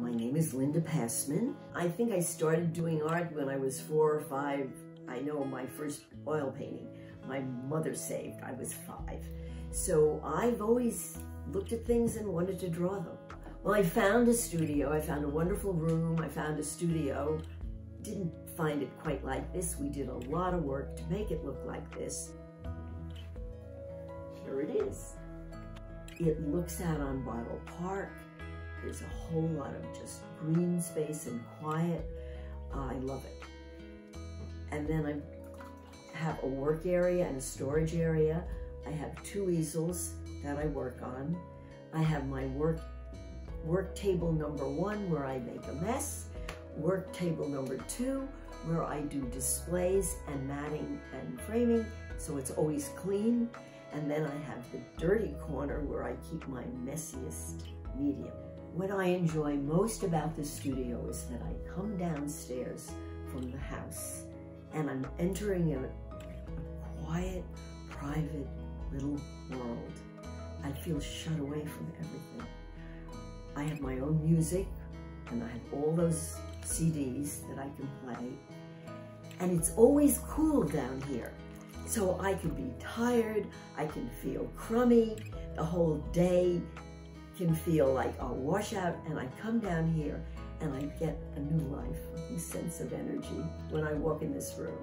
my name is Linda Passman. I think I started doing art when I was four or five. I know my first oil painting, my mother saved, I was five. So I've always looked at things and wanted to draw them. Well, I found a studio. I found a wonderful room. I found a studio. Didn't find it quite like this. We did a lot of work to make it look like this. Here it is. It looks out on Bottle Park. There's a whole lot of just green space and quiet. Uh, I love it. And then I have a work area and a storage area. I have two easels that I work on. I have my work work table number one where I make a mess, work table number two where I do displays and matting and framing so it's always clean. And then I have the dirty corner where I keep my messiest medium. What I enjoy most about the studio is that I come downstairs from the house and I'm entering a, a quiet, private little world. I feel shut away from everything. I have my own music and I have all those CDs that I can play. And it's always cool down here. So I can be tired, I can feel crummy, the whole day can feel like a washout and I come down here and I get a new life, a new sense of energy when I walk in this room.